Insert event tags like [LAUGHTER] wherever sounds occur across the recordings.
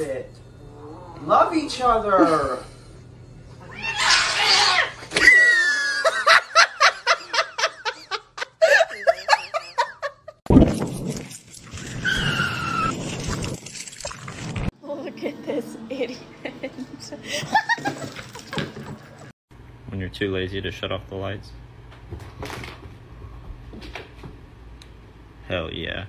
it. Love each other. Look at this idiot. When you're too lazy to shut off the lights. Hell yeah.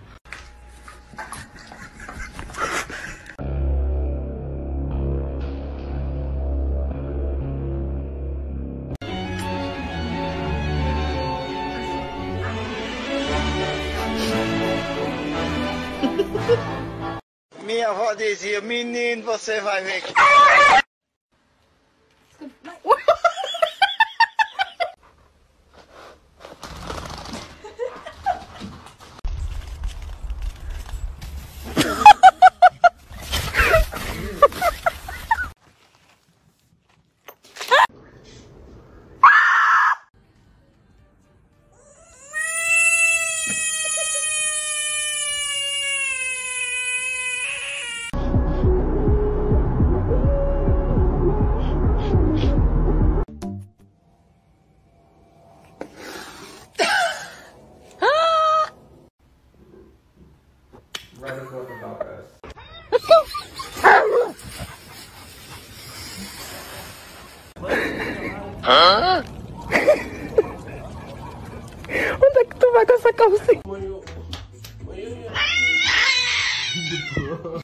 auf diese Minen, was sie weg. [LAUGHS] Onde é que tu vai com essa calcinha?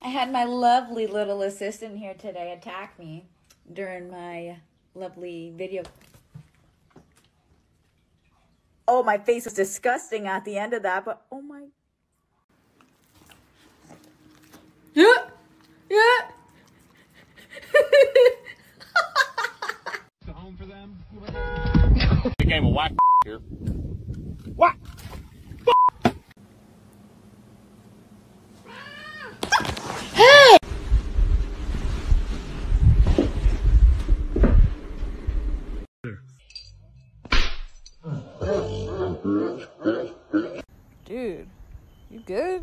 I had my lovely little assistant here today attack me during my lovely video. Oh, my face was disgusting at the end of that, but oh my. Yeah, yeah. The game of whack here. Dude, you good?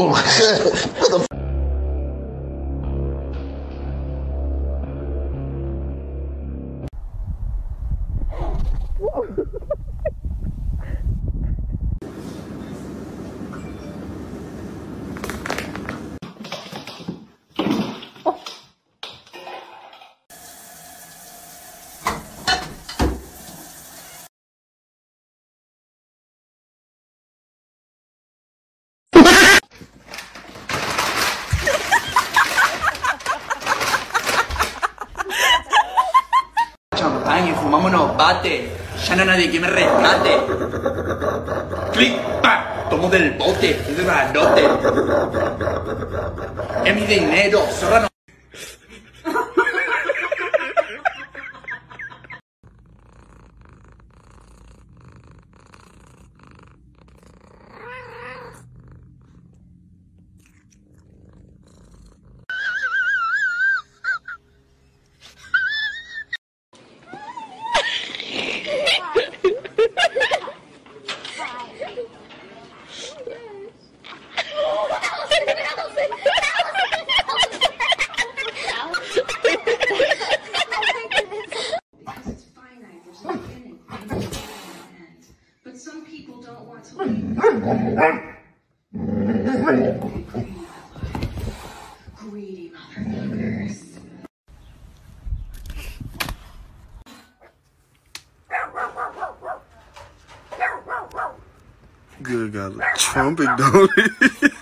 お前、[LAUGHS] Ya no nadie que me rescate. Clic, pa, tomo del bote, es de grandote. Es mi dinero, zorra don't want to leave. Greedy motherfuckers. Good God, trumpet, don't? [LAUGHS]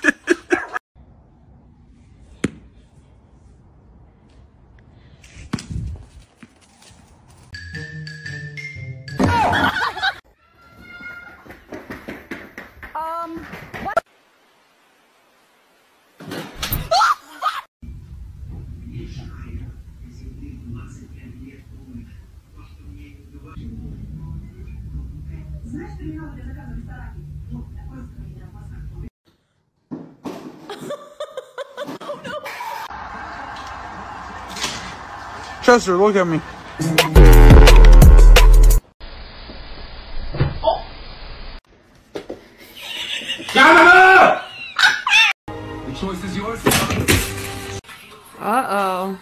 Chester, look at me. Oh. the choice is yours. Uh-oh.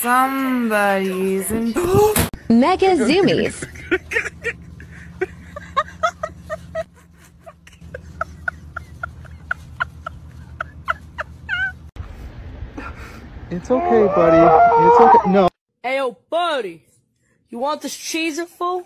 Somebody's in... [GASPS] Mega Zoomies. [LAUGHS] It's okay, buddy. It's okay. No. Hey, yo, buddy. You want this cheese it full?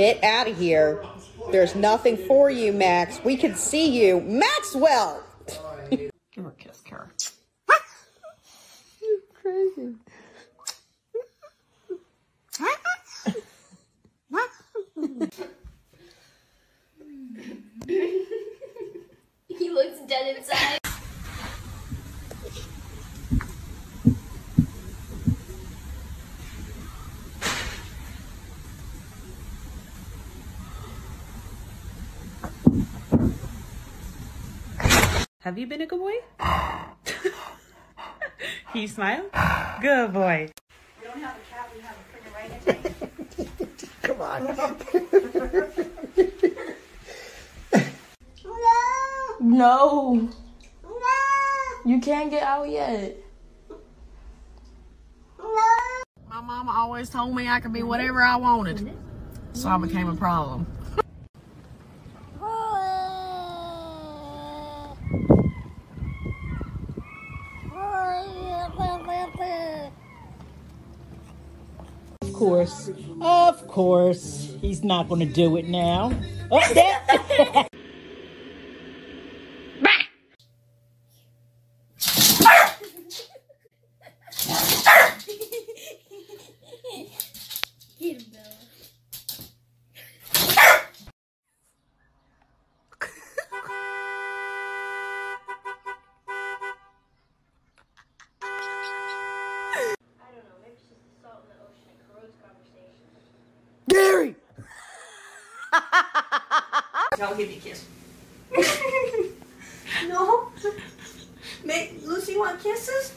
Get out of here. There's nothing for you, Max. We can see you. Maxwell! [LAUGHS] Give her a kiss, Kara. You're [LAUGHS] Crazy. He looks dead inside. Have you been a good boy? [LAUGHS] Can you smile? Good boy. Come on. No. No. You can't get out yet. My mama always told me I could be whatever I wanted. So I became a problem. Of course. Of course. He's not going to do it now. Oh. [LAUGHS] I'll give you a kiss. [LAUGHS] [LAUGHS] no. Make Lucy want kisses?